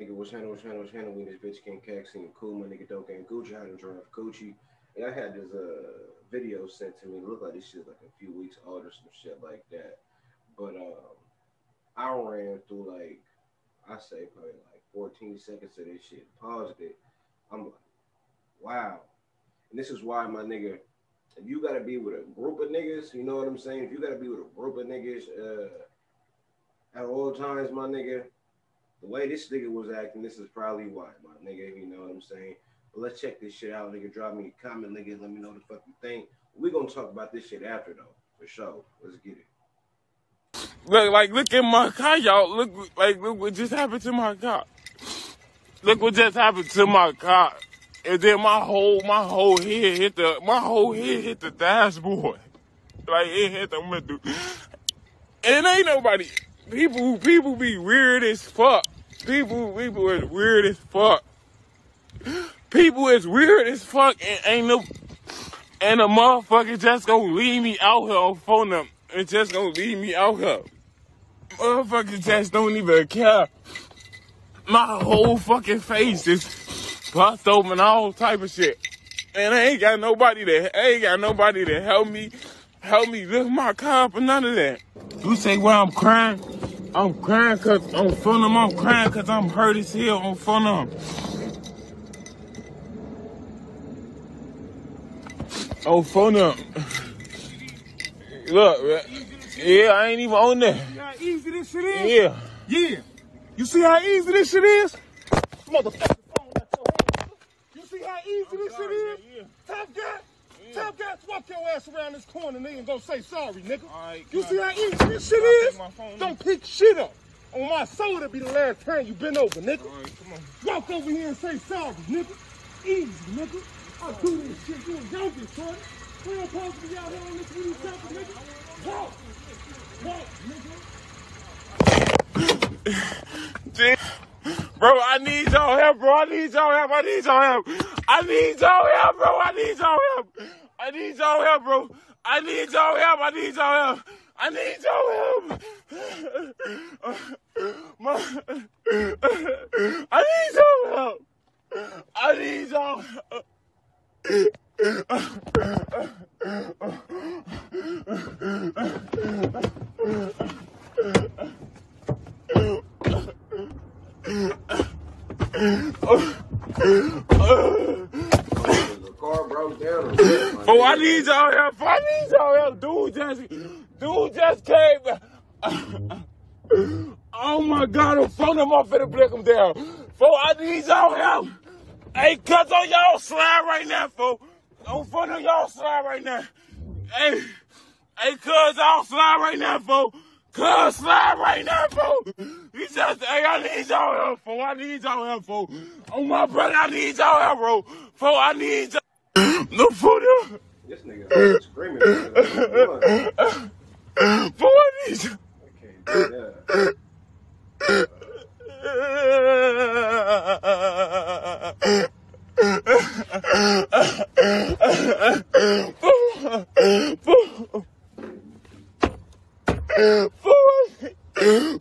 Nigga, what's happening, what's happening, what's happening? We this bitch King Caxton, cool, my nigga Dope and Gucci, how to drive Gucci. And I had this uh video sent to me. It looked like this shit like a few weeks old or some shit like that. But um I ran through like I say probably like 14 seconds of this shit, paused it. I'm like, wow. And this is why my nigga, if you gotta be with a group of niggas, you know what I'm saying? If you gotta be with a group of niggas uh at all times, my nigga, the way this nigga was acting, this is probably why, my nigga. You know what I'm saying? But let's check this shit out, nigga. Drop me a comment, nigga. Let me know the fuck you think. We're gonna talk about this shit after though, for sure. Let's get it. Look, like, look at my car, y'all. Look, like, look what just happened to my car. Look what just happened to my car. And then my whole, my whole head hit the, my whole head hit the dashboard. Like, it hit the middle. And ain't nobody, people, people be weird as fuck. People, people is weird as fuck. People is weird as fuck and ain't no, and a motherfucker just gonna leave me out here on phone them and just gonna leave me out here. Motherfuckers just don't even care. My whole fucking face is bust open, all type of shit. And I ain't got nobody to, I ain't got nobody to help me, help me lift my car up or none of that. You say, well, I'm crying? I'm crying cause on phone them, I'm crying cause I'm hurt as hell on phone them. On phone them. Look, yeah, I ain't even on there. See how easy this shit is? Yeah. Yeah. You see how easy this shit is? Motherfucker, phone got your hand. You see how easy this shit is? Yeah. Top guy, top guy, walk your ass around this corner, nigga, and go say sorry, nigga. You see how easy this shit is? pick my phone Don't pick shit up. On my soul, that'll be the last time you been over, nigga. On. Walk over here and say sorry, nigga. Easy, nigga. I do this shit. You a youngest, son. We don't supposed to be out here on this with each other, nigga. Walk. Walk, nigga. Damn. Bro, I need y'all help, bro. I need y'all help. I need y'all help. I need y'all help, bro. I need y'all help. I need y'all help, bro. I need y'all help. I need y'all help. I need y'all help. My, I need y'all help. I need y'all help. The car broke down. Or need y'all help. I need y'all help. Dude just, dude just came. oh my God, I'm phone him off and break him down. Fo, I need y'all help. Hey, cuz on y'all slide right now, fo. On phone of y'all slide right now. Hey, hey, cuz y'all slide right now, fo. Cuz slide right now, fo. He just, hey, I need y'all help, fo. I need y'all help, fo. Oh my brother, I need y'all help, bro. Fo, I need y'all. No food. This nigga fucking screaming. I For what is can't do that. For what?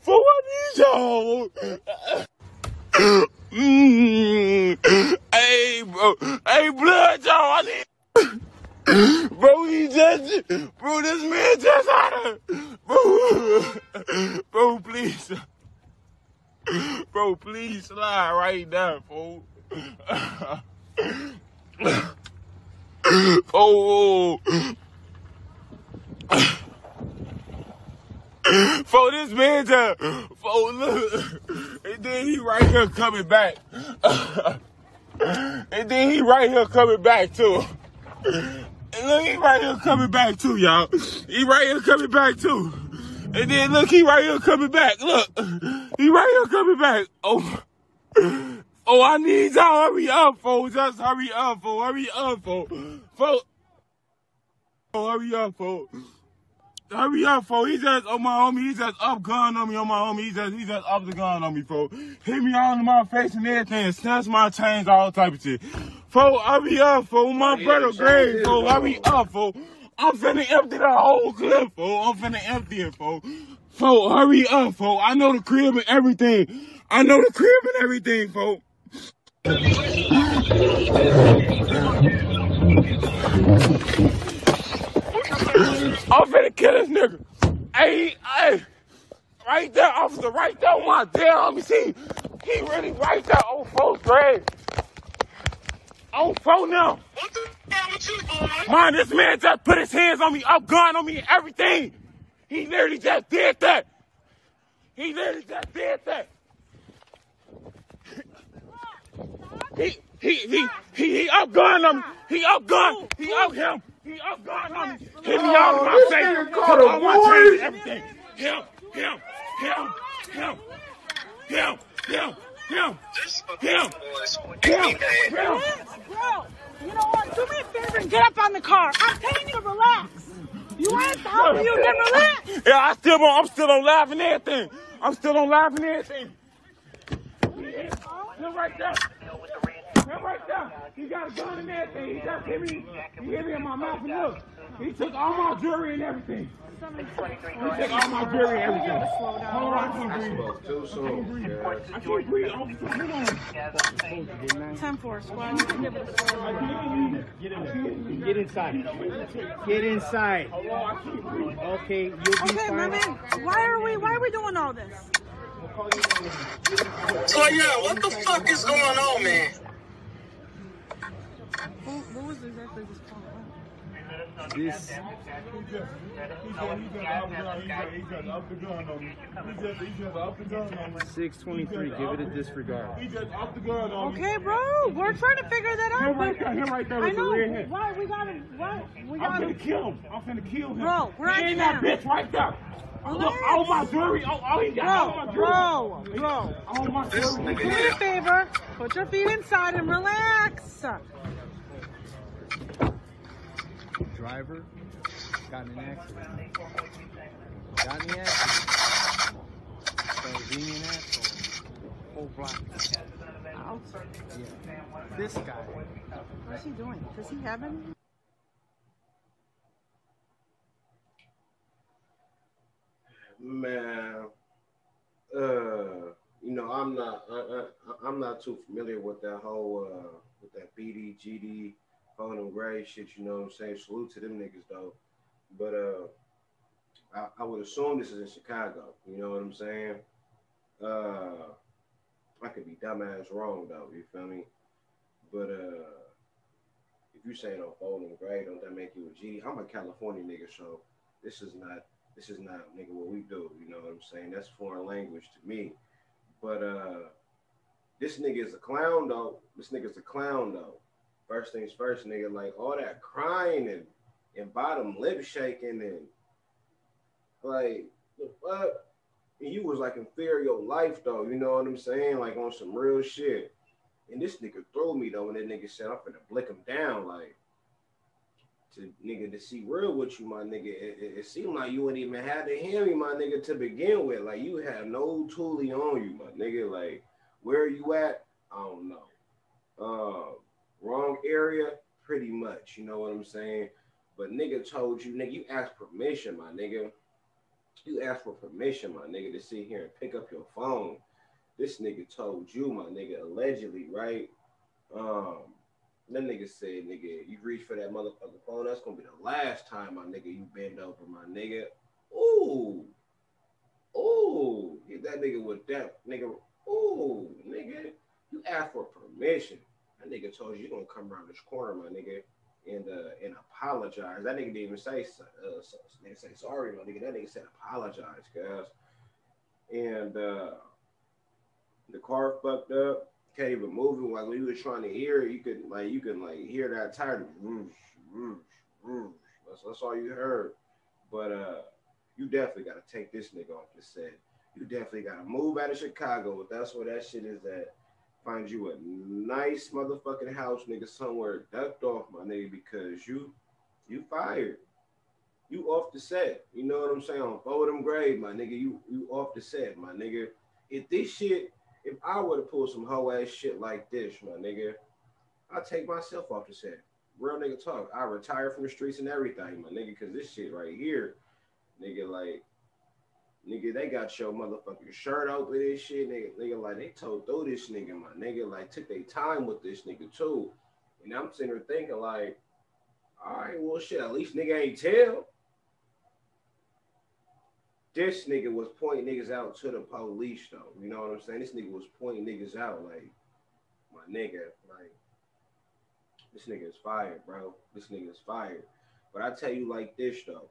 For what is y'all? Mm. Hey, bro. Hey, blood, y'all. I need. Bro, he just. Bro, this man just had a. Bro. Bro, please. Bro, please slide right now, fool. oh. For this man to, for look, and then he right here coming back. and then he right here coming back too. And look, he right here coming back too, y'all. He right here coming back too. And then look, he right here coming back. Look, he right here coming back. Oh, oh, I need y'all hurry up, folks. Just hurry up, folks. Hurry up, folks. Folks. Oh, hurry up, folks. Hurry up, fo. He just on my homie. He just up gun on me on my homie. He just he just up the gun on me, fo. Hit me all in my face and everything. Snatch my chains, all type of shit. Fo, I be up, fo. My Yeah, brother Greg, fo. I be up, fo. I'm finna empty the whole clip, fo. I'm finna empty it, fo. Fo, hurry up, Fo. I know the crib and everything. I know the crib and everything, Fo. I'm finna kill this nigga. Hey, hey, right there, officer, right there my damn. Let me see. He really right there on Fo's grave. On phone now. What the hell with you, boy? Man, this man just put his hands on me, up gun on me, everything. He literally just did that. He literally just did that. He he he he he up gun on me. He up gun. He up him. He up gun on me. Hit me all in my this face. nigga Took caught a boy. everything. Him, him, him, him, him, him, him, This him, him, him. Bro, you know what? Do me a favor and get up on the car. I'm telling you to relax. You want us to help you, then relax. Yeah, I still on, I'm still on live and everything. I'm still on live and everything. Him right there. Him right there. He got a gun and everything. He just hit me. He hit me in my mouth and look. He took all my jewelry and everything. He took all my jewelry and everything. Hold on, I can't breathe. Spoke too soon. Yeah. I can't breathe. I'm hold on. 10 4 squad. Give it a slow. Get inside. Get inside. Okay, you'll be Okay, my fine. man, why are we why are we doing all this? So yeah, what the fuck is going on, man? Who, who was exactly this call? This six twenty three. Give it a disregard. He just up the gun on me. Okay, bro, we're trying to figure that out. Him right there. Him right there I with the know. red head. Why we gotta? Why we I'm gotta? gonna kill him. I'm gonna kill him. Bro, we're he on ain't that bitch right there. Oh, Look, Relax. all my jewelry. All, all he got. all my Bro, jewelry. bro, bro. All my This jewelry. Do me a favor. Put your feet inside and relax. Driver got in an accident. Got in the accident. Started being an asshole. Whole block. Ouch. Yeah. This guy. What's he doing? Does he have any? Man, uh, you know, I'm not, I, I, I'm not too familiar with that whole, uh, with that BD, GD, them gray shit. You know what I'm saying? Salute to them niggas though. But uh, I, I would assume this is in Chicago. You know what I'm saying? Uh, I could be dumbass wrong though. You feel me? But uh, if you say no phone and gray, don't that make you a G? I'm a California nigga, so this is not this is not nigga what we do. You know what I'm saying? That's foreign language to me. But uh this nigga is a clown though. This nigga's a clown though. First things first, nigga, like all that crying and and bottom lip shaking and like the fuck. And you was like in fear of your life though, you know what I'm saying? Like on some real shit. And this nigga threw me though, and that nigga said I'm finna blick him down, like to nigga to see real with you, my nigga. It, it, it seemed like you wouldn't even have to hear me, my nigga, to begin with. Like you had no toolie on you, my nigga. Like where are you at? I don't know. Uh, wrong area, pretty much. You know what I'm saying? But nigga told you, nigga, you asked permission, my nigga. You asked for permission, my nigga, to sit here and pick up your phone. This nigga told you, my nigga, allegedly, right? Um, that nigga said, nigga, you reach for that motherfucking phone. That's gonna be the last time, my nigga, you bend over, my nigga. Ooh, ooh, hit that nigga with that nigga. Ooh, nigga, you asked for permission. That nigga told you you gonna come around this corner, my nigga, and uh and apologize. That nigga didn't even say uh so, say sorry, my nigga. That nigga said apologize, guys. And uh the car fucked up. Can't even move it. Like you was trying to hear it, you could like you can like hear that tire whoosh, whoosh, whoosh. That's, that's all you heard. But uh you definitely gotta take this nigga off the set. You definitely gotta move out of Chicago. If that's where that shit is at. Find you a nice motherfucking house, nigga, somewhere ducked off, my nigga, because you you fired. You off the set. You know what I'm saying? On Fordham grade, my nigga. You you off the set, my nigga. If this shit, if I were to pull some hoe ass shit like this, my nigga, I'd take myself off the set. Real nigga talk. I retire from the streets and everything, my nigga, because this shit right here, nigga, like, Nigga, they got your motherfucking shirt open and shit. Nigga, nigga, like they told through this nigga, my nigga, like took their time with this nigga too. And I'm sitting there thinking, like, all right, well, shit, at least nigga ain't tell. This nigga was pointing niggas out to the police, though. You know what I'm saying? This nigga was pointing niggas out, like, my nigga, like, this nigga is fired, bro. This nigga is fired. But I tell you like this, though.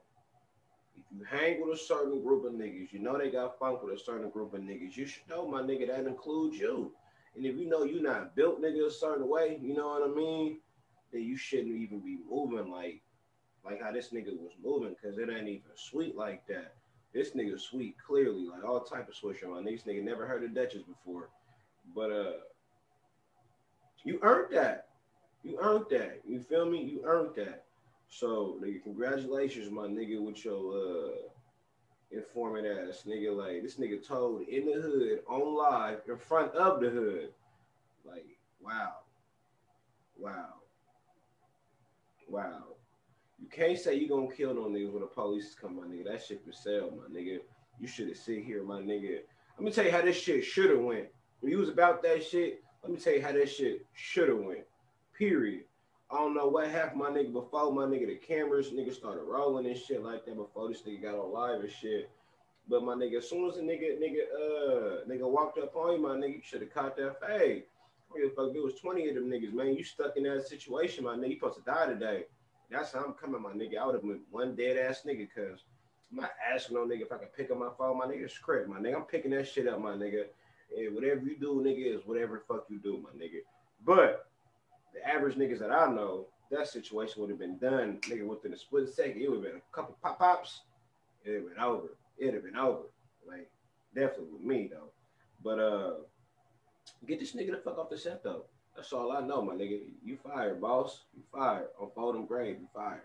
If you hang with a certain group of niggas, you know they got funk with a certain group of niggas, you should know, my nigga, that includes you. And if you know you're not built nigga a certain way, you know what I mean, then you shouldn't even be moving like like how this nigga was moving, cause it ain't even sweet like that. This nigga sweet, clearly, like all type of swisher on. This nigga never heard of Dutchess before. But uh you earned that. You earned that. You feel me? You earned that. So nigga, congratulations, my nigga, with your uh informant ass nigga. Like this nigga told in the hood on live in front of the hood. Like, wow. Wow. Wow. You can't say you gonna kill no niggas when the police come, my nigga. That shit for sale, my nigga. You should have sit here, my nigga. Let me tell you how this shit should have went. When you was about that shit, let me tell you how that shit should have went. Period. I don't know what happened, my nigga, before my nigga the cameras, nigga started rolling and shit like that before this nigga got on live and shit. But my nigga, as soon as the nigga, nigga, uh, nigga walked up on you, my nigga, you should have caught that fade. If it was 20 of them niggas, man, you stuck in that situation, my nigga, you supposed to die today. That's how I'm coming, my nigga. I would have been one dead ass nigga, cause I'm not asking no nigga if I can pick up my phone, my nigga. Script, my nigga. I'm picking that shit up, my nigga. And whatever you do, nigga, is whatever fuck you do, my nigga. But the average niggas that I know, that situation would have been done, nigga, within a split second. It would have been a couple pop pops. It would have been over. It'd have been over. Like, definitely with me, though. But, uh, get this nigga the fuck off the set, though. That's all I know, my nigga. You fired, boss. You fired. On Folding Grave, you fired.